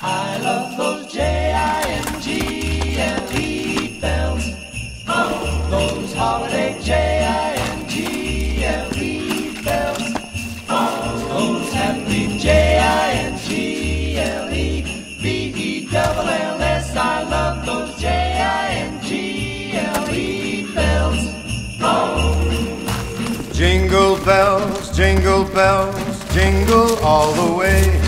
love those J-I-N-G-L-E bells. Oh, those holiday J-I-N-G-L-E bells. Oh, those happy J-I-N-G-L-E-B-E-double-L-S. I love those J-I-N-G-L-E bells. Oh. Jingle bells, jingle bells, jingle all the way.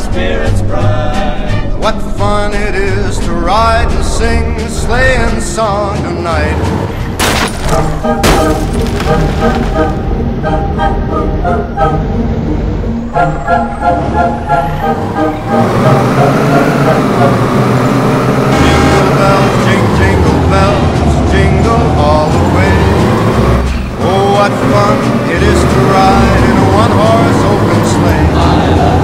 spirit's pride. What fun it is to ride and sing a sleighing song tonight. what fun it is to ride in a one-horse open sleigh.